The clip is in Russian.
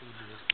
Леша?